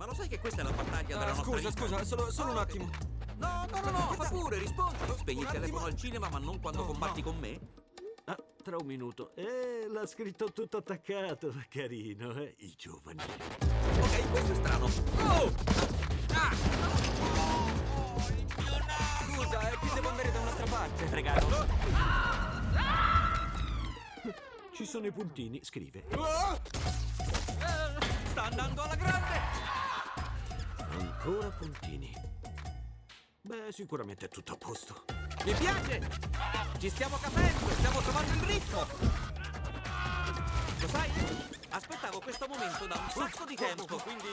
Ma lo sai che questa è la battaglia della Ah, nostra scusa, vita? scusa, solo, solo un Oh, attimo. No, no, no, no, fa pure, rispondi. Spegni il telefono al cinema, ma non quando No, combatti no. con me. Ah, tra un minuto. Eh, l'ha scritto tutto attaccato. Carino, eh? I giovani. Ok, questo è strano. Oh! Ah! Oh, il mio naso! Scusa, che devo andare da un'altra parte. Pregato. Ci sono i puntini, scrive. Oh! Eh, Sta andando alla grande! Ancora puntini. Beh, sicuramente è tutto a posto. Mi piace! Ci stiamo capendo, stiamo trovando il ritmo! Lo sai? Aspettavo questo momento da un sacco di tempo, quindi...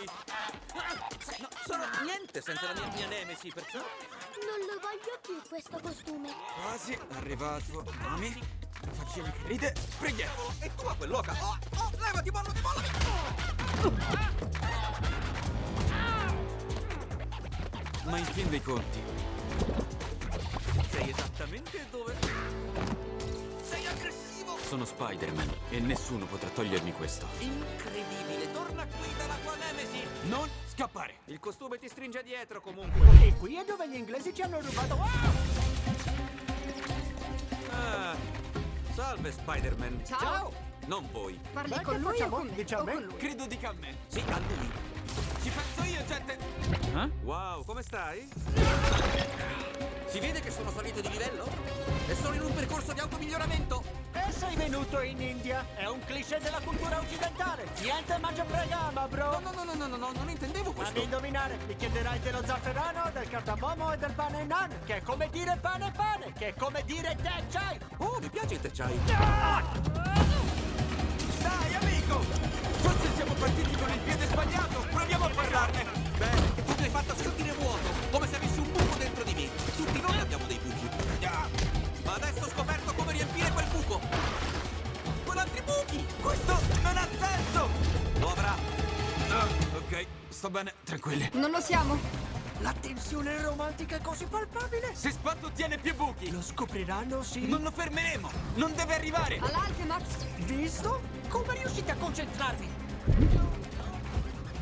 No, sono niente senza la mia, mia nemesi, perciò... Non lo voglio più questo costume. Quasi arrivato. Mami, faccini che ride. Preghiamo. E tu a quell'oca! Oh, oh, levati, mollati, mollati! Ma in fin dei conti, Sei esattamente dove... Sei aggressivo! sono Spider-Man e nessuno potrà togliermi questo. Incredibile! Torna qui dalla tua nemesi! Non scappare! Il costume ti stringe dietro comunque. E qui è dove gli inglesi ci hanno rubato. Ah! Ah, salve Spider-Man. Ciao. Non voi. Parli Beh, con lui o con me? Diciamo o con lui? Credo dica a me. Sì, a lui. Io, gente! Eh? Wow, come stai? Si vede che sono salito di livello? E sono in un percorso di automiglioramento. E sei venuto in India? È un cliché della cultura occidentale. Niente mangia pregama, bro. no, no, no, no, no, no, non intendevo Fammi questo. indovinare, mi chiederai dello zafferano, del cardamomo e del pane nan, che è come dire pane pane, che è come dire te chai. Oh, mi piace il tecciai. Dai, ok, sto bene, tranquilli. Non lo siamo? La tensione romantica è così palpabile. Se Spatto tiene più buchi, Lo scopriranno, sì. non lo fermeremo! Non deve arrivare! All'alte, Max. Visto? Come riuscite a concentrarvi?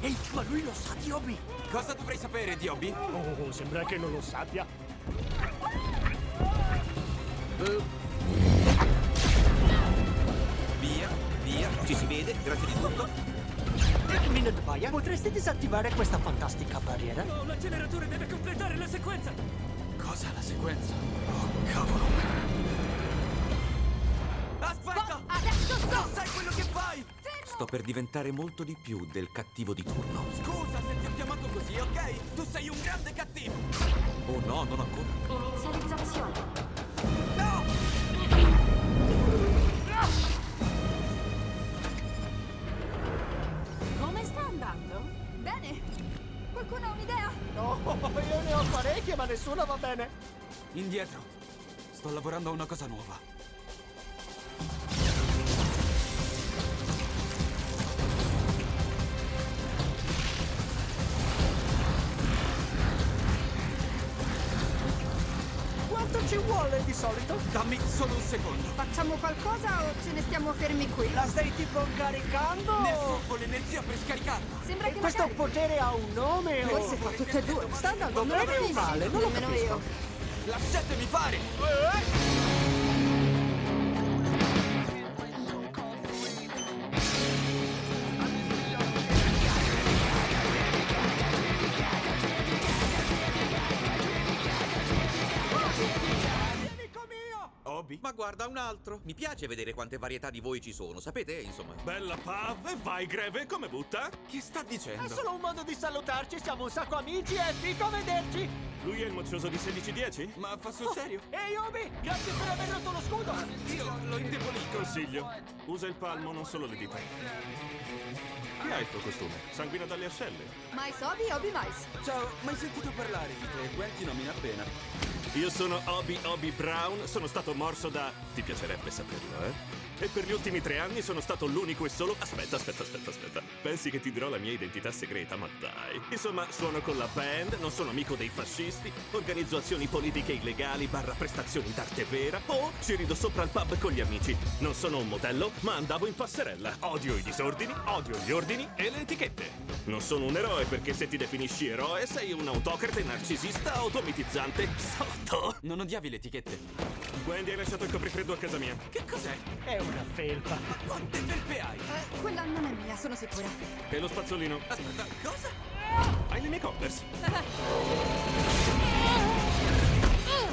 Ehi, ma lui lo sa di Obi. Cosa dovrei sapere di Obi? Oh, sembra che non lo sappia. Via, via, ci si vede, grazie di tutto. Minute Baia, potresti disattivare questa fantastica barriera? L'acceleratore deve completare la sequenza! Cosa la sequenza? Oh, cavolo! Aspetta! Adesso sto! Sai quello che fai? Sto per diventare molto di più del cattivo di turno. Scusa se ti ho chiamato così, ok? Tu sei un grande cattivo! Oh no, non ancora. Inizializzazione. Ma nessuna va bene. Indietro. Sto lavorando a una cosa nuova. Quanto ci vuole di solito? Dammi solo un secondo. Facciamo qualcosa o ce ne stiamo fermi qui? La stai tipo caricando? Ne frugo l'energia per scaricarla. Sembra che Questo magari... potere ha un nome o... Forse fa tutte e due. Sta andando male? Non lo Nemmeno capisco. io. Lasciatemi fare! Guarda, un altro. Mi piace vedere quante varietà di voi ci sono, sapete? Insomma. Bella Pav, e vai Greve, come butta? Che sta È dicendo? solo un modo di salutarci, siamo un sacco amici e è figo vederci! Lui è il moccioso di 1610? Ma fa sul serio? Ehi Obi, grazie per aver rotto lo scudo! Io l'ho indebolito. Consiglio, usa il palmo, non solo le dita. Che hai il tuo costume? Sanguina dalle ascelle? Mais Obi, Obi Mais. Ciao, mai sentito parlare di te? Gwen ti nomina appena. Io sono Obi Obi Brown, sono stato morso da... Ti piacerebbe saperlo, eh? E per gli ultimi tre anni sono stato l'unico e solo... Aspetta, aspetta, aspetta, aspetta. Pensi che ti dirò la mia identità segreta? Ma dai. Insomma, suono con la band, non sono amico dei fascisti, organizzo azioni politiche illegali barra prestazioni d'arte vera, o ci rido sopra al pub con gli amici. Non sono un modello, ma andavo in passerella. Odio i disordini, odio gli ordini e le etichette. Non sono un eroe perché se ti definisci eroe sei un autocrate narcisista automitizzante sotto. Non odiavi le etichette. Wendy hai lasciato il coprifreddo a casa mia. Che cos'è? È una felpa. Quante felpe hai? Eh, quella non è mia, sono sicura. E lo spazzolino. Aspetta, cosa? Hai le mie Converse?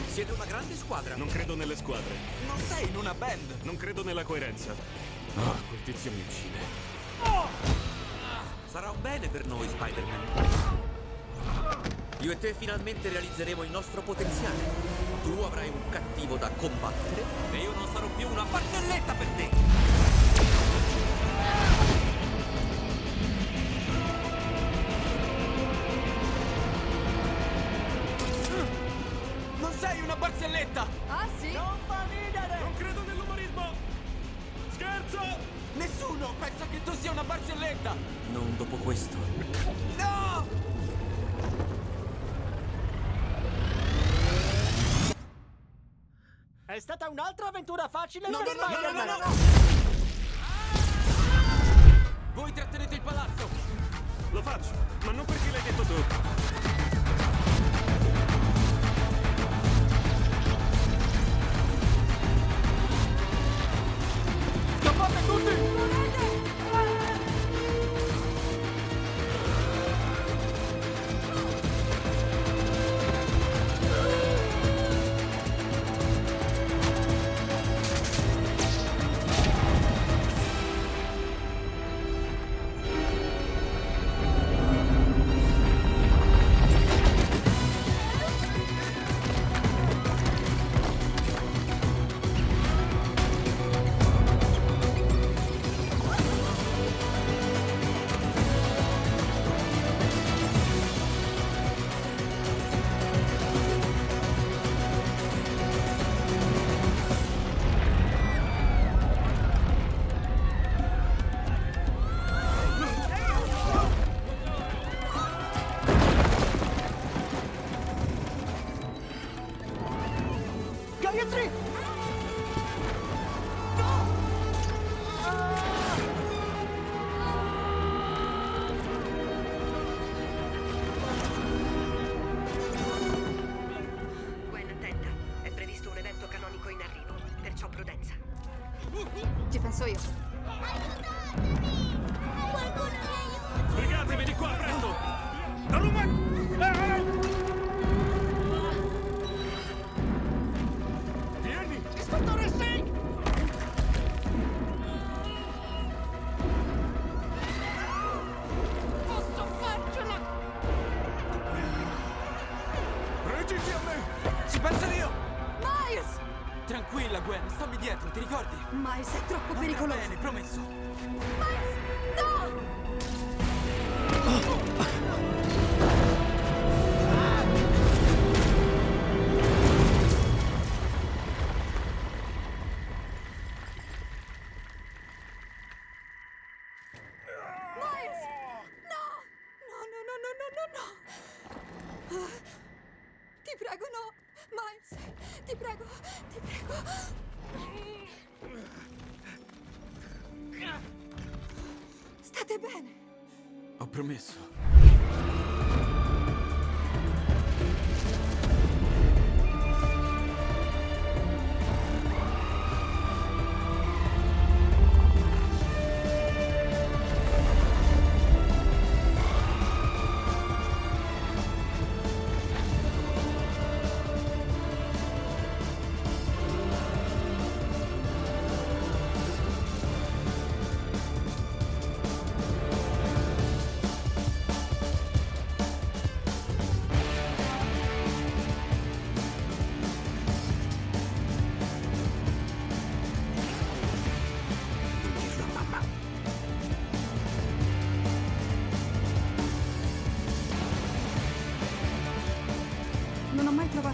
Siete una grande squadra. Non credo nelle squadre. Non sei in una band. Non credo nella coerenza. Ah, quel tizio mi uccide. Sarà un bene per noi, Spider-Man. Io e te finalmente realizzeremo il nostro potenziale. Tu avrai un cattivo da combattere e io non sarò più una barzelletta per te. Non sei una barzelletta! Ah, sì? Non fa ridere! Non credo nell'umorismo! Scherzo! Nessuno pensa che tu sia una barzelletta! Non dopo questo. No! È stata un'altra avventura facile No, per no, no, no, no, no, no! Voi trattenete il palazzo! Lo faccio, ma non perché l'hai detto tu. Gwen, attenta. È previsto un evento canonico in arrivo, perciò prudenza. Ci penso io. Qualcuno mi aiuta! Sbrigatevi di qua, presto! Vieni! Ti ricordi? Miles, è troppo Va pericoloso. bene, promesso. Miles! No! Miles! No! No, no, no, no, no, no, no! Ah, Ti prego, no! Miles! Ti prego, ti prego! Bene? Ho promesso.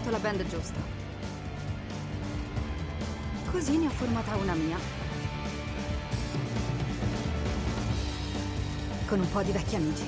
trovato la band giusta. Così ne ho formata una mia. Con un po' di vecchi amici.